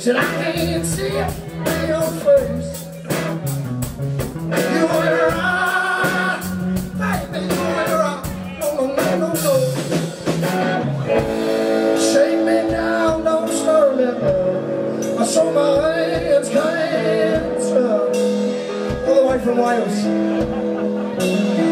Said I can't see your face. You were right, baby, you were right. No, no, no, no. Shake me down, don't stir me up. I saw my hands came. All from Wales.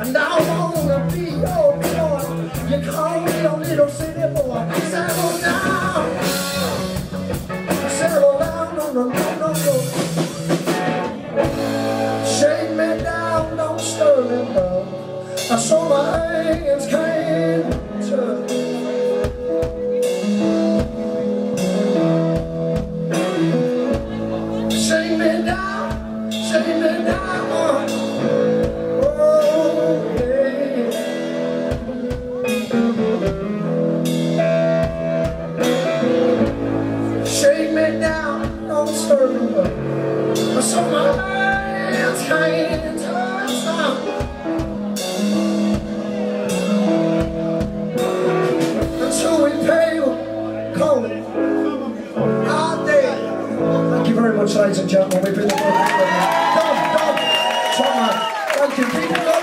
And I wanna be your boy. You call me a little we it. Thank you very much, ladies and gentlemen. We've been the Dom, Dom, Tom, thank you.